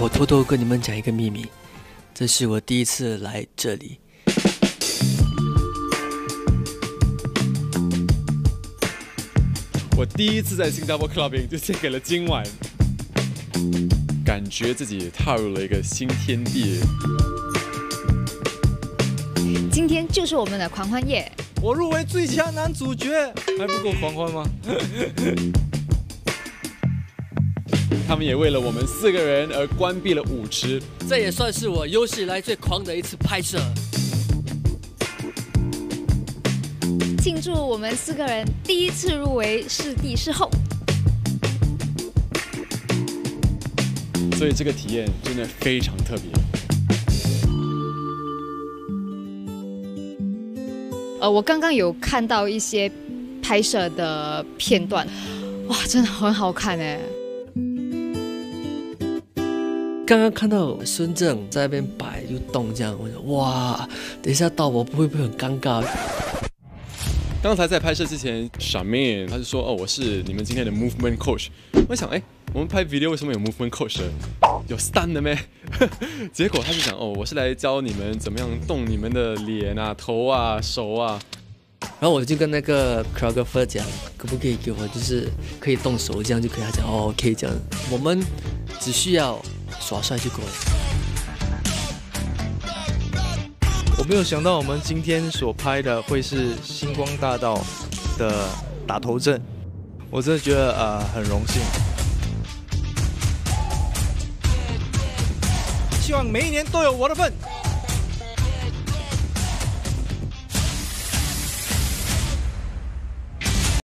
我偷偷跟你们讲一个秘密，这是我第一次来这里。我第一次在新加坡 clubbing 就献给了今晚，感觉自己踏入了一个新天地。今天就是我们的狂欢夜，我入围最佳男主角，还不够狂欢吗？他们也为了我们四个人而关闭了舞池，这也算是我有史以来最狂的一次拍摄。庆祝我们四个人第一次入围视帝视后。所以这个体验真的非常特别。呃，我刚刚有看到一些拍摄的片段，哇，真的很好看哎。刚刚看到孙正在那边摆又动这样，我想哇，等一下到我不会不会很尴尬？刚才在拍摄之前，小明他就说哦，我是你们今天的 movement coach。我想哎，我们拍 video 为什么有 movement coach？有 stand 的咩？结果他就讲哦，我是来教你们怎么样动你们的脸啊、头啊、手啊。然后我就跟那个 c r o g r a p h e r 讲，可不可以给我就是可以动手这样就可以？他讲哦可以这样。我们只需要耍帅就够了。我没有想到我们今天所拍的会是星光大道的打头阵，我真的觉得呃很荣幸。希望每一年都有我的份。